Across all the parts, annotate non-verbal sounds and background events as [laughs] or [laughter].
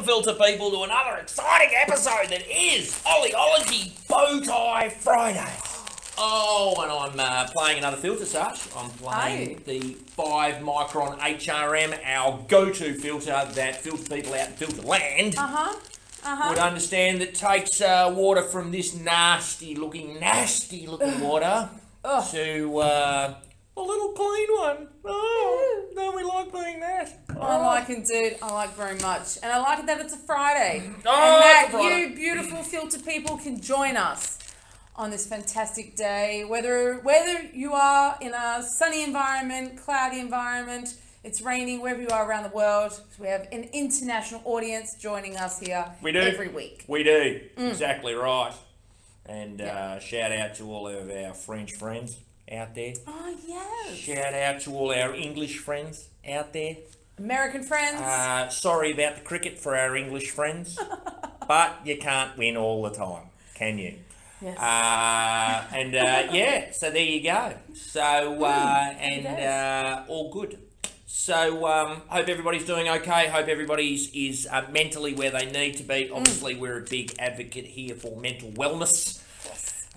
Welcome, filter people, to another exciting episode that is Oleology Bowtie Friday. Oh, and I'm uh, playing another filter, Sash. I'm playing the 5 micron HRM, our go-to filter that filter people out in filter land Uh huh. Uh would understand that takes uh, water from this nasty-looking, nasty-looking water Ugh. to uh, a little clean one. Oh, don't we like being that? Oh. I like it, indeed. I like very much, and I like that it's a Friday, Oh, and that Friday. you beautiful filter people can join us on this fantastic day. Whether whether you are in a sunny environment, cloudy environment, it's raining, wherever you are around the world, we have an international audience joining us here We do. every week. We do. Mm. Exactly right. And uh, shout out to all of our French friends out there. Oh yes, Shout out to all our English friends out there. American friends. Uh, sorry about the cricket for our English friends, [laughs] but you can't win all the time, can you? yes. Uh, and uh, [laughs] yeah, so there you go. So uh, and uh, all good. So um, hope everybody's doing okay. Hope everybody's is uh, mentally where they need to be. Obviously, we're a big advocate here for mental wellness,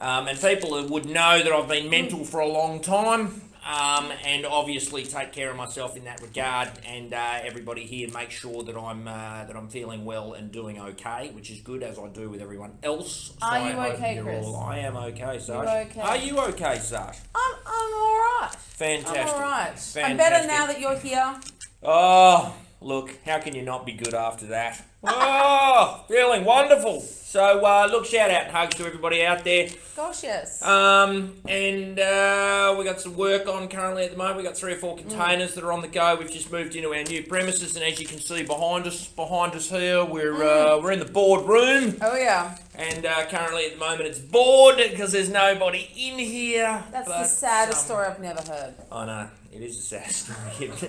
um, and people who would know that I've been mental for a long time. Um, and obviously take care of myself in that regard, and uh, everybody here make sure that I'm uh, that I'm feeling well and doing okay, which is good as I do with everyone else. So Are I you hope okay, you're Chris? all- I am okay, Sash. okay? Are you okay, Sash? I'm I'm all right. Fantastic. I'm all right. I'm better Fantastic. now that you're here. Oh, look, how can you not be good after that? [laughs] Oh, feeling wonderful. So, uh, look, shout out and hugs to everybody out there. Gosh, yes. Um, and uh, we got some work on currently at the moment. We got three or Mm. four containers that are on the go. We've just moved into our new premises, and as you can see behind us, behind us here, we're uh, we're in the board room. oh yeah. And uh, currently at the moment it's bored because there's nobody in here. That's the saddest um, story I've never heard. I know it is a sad story. [laughs]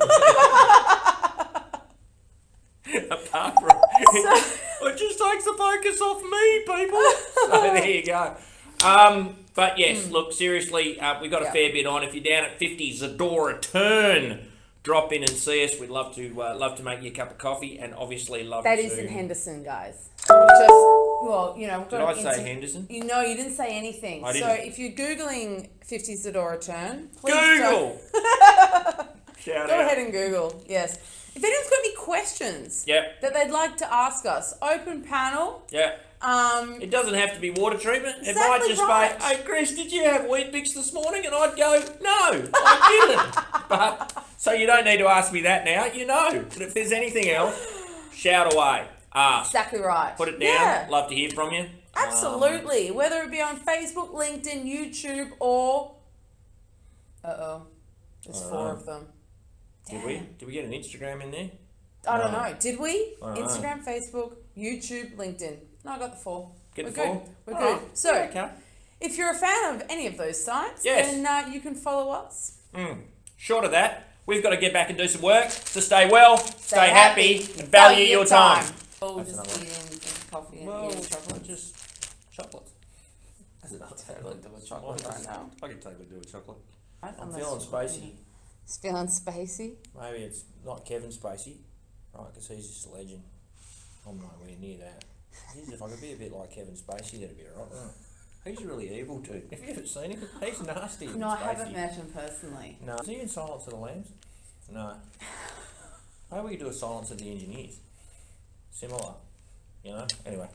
[laughs] Apart from [laughs] it just takes the focus off me, people. [laughs] So there you go. Um, but yes, look seriously, uh, we've got a Hmm. Fair bit on. If you're down at 50 Zadora Turn, drop in and see us. We'd love to uh, love to make you a cup of coffee, and obviously love That to. is in Henderson, guys. Just well, you know. Did I say inter- Henderson? You know, you didn't say anything. I So if you're googling 50 Zadora turn, please Google. [laughs] Shout Go out. ahead and Google. Yes. If anyone's got any questions Yep. that they'd like to ask us, open panel. Yeah. Um, It doesn't have to be water treatment. It Exactly might just right. be, hey Chris, did you have Weet-Bix this morning? And I'd go, no, I didn't. [laughs] but so you don't need to ask me that now. You know. But if there's anything else, shout away. Ask. exactly right. Put it down. Yeah. Love to hear from you. Absolutely. Whether it be on Facebook, LinkedIn, YouTube, or. Uh oh. There's four of them. Did we? Did we get an Instagram in there? I don't No. know. Did we? I don't know. Instagram, Facebook, YouTube, LinkedIn. No, I got the four. Get We're the good. four? We're good. right. So, okay. if you're a fan of any of those sites, Yes. then uh, you can follow us. Mm. Short of that, we've got to get back and do some work. So stay well, stay, happy, and value your time. Oh, That's just another eating coffee and Well, eating chocolate. just chocolates. That's another Totally do with chocolate right now. I can totally do with chocolate. I'm feeling spacey. It's feeling spacey. Maybe it's not Kevin Spacey, right? Because he's just a legend. I'm nowhere near that. He's, if I could be a bit like Kevin Spacey, that'd be alright. wouldn't it? He's really evil too. Have you ever seen him? He's nasty. No, I Spacey. haven't met him personally. No. Is he in Silence of the Lambs? No. [laughs] Maybe we could do a Silence of the Engineers. Similar. You know? Anyway.